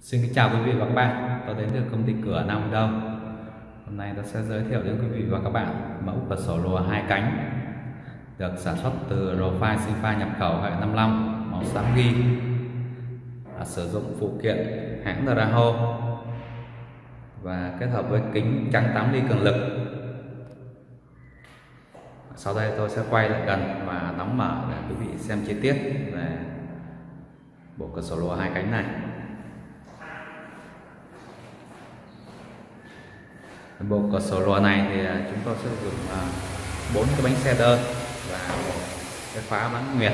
Xin kính chào quý vị và các bạn, tôi đến từ công ty cửa Nam Đông. Hôm nay tôi sẽ giới thiệu đến quý vị và các bạn mẫu cửa sổ lùa hai cánh được sản xuất từ Profile Sinfa nhập khẩu hệ 55 màu xám ghi à, sử dụng phụ kiện hãng Draho và kết hợp với kính trắng 8 ly cường lực. Sau đây tôi sẽ quay lại gần và đóng mở để quý vị xem chi tiết về bộ cửa sổ lùa hai cánh này. Bộ cửa sổ lùa này thì à, chúng tôi sẽ dùng à, bốn cái bánh xe đơn và một cái khóa mãn nguyệt.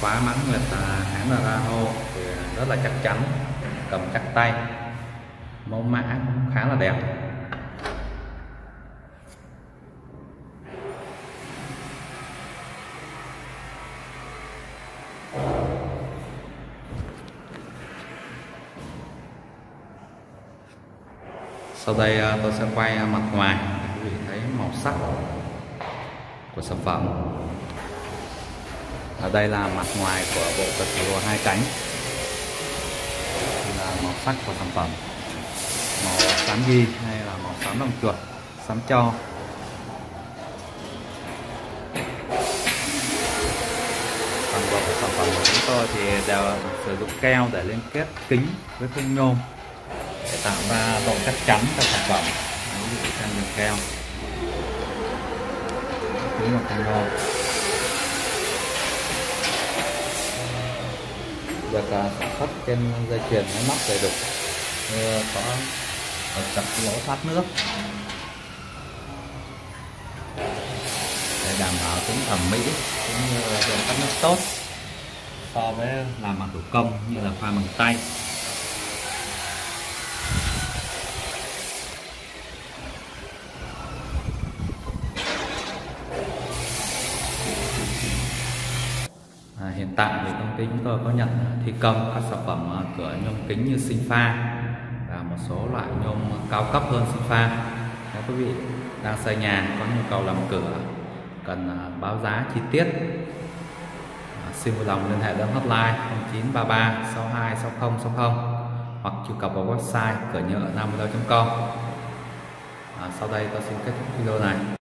Khóa mãn nguyệt là hãng Raho thì rất là chắc chắn, cầm chắc tay, mẫu mã cũng khá là đẹp. Sau đây à, tôi sẽ quay mặt ngoài để quý vị thấy màu sắc của sản phẩm. Ở đây là mặt ngoài của bộ cật lùa hai cánh. Đây là màu sắc của sản phẩm. Màu xám ghi hay là màu xám đồng chuột, xám cho. Toàn bộ sản phẩm của chúng tôi thì đều sử dụng keo để liên kết kính với khung nhôm để tạo ra độ chắc chắn cho sản phẩm. Ví dụ xem đường keo kính một thành ngô được sản xuất trên dây chuyền máy móc đầy đủ. Như có ở cặp lỗ thoát nước. Để đảm bảo tính thẩm mỹ cũng như độ thoát nước tốt so với làm bằng thủ công như là pha bằng tay. À, hiện tại thì công ty chúng tôi có nhận thi công các sản phẩm à, cửa nhôm kính như sinh pha và một số loại nhôm cao cấp hơn sinh pha. Nếu quý vị đang xây nhà có nhu cầu làm cửa cần à, báo giá chi tiết à, xin vui lòng liên hệ đến hotline 0933 62 60 60 hoặc truy cập vào website cửa nhựa nam com. À, sau đây tôi xin kết thúc video này.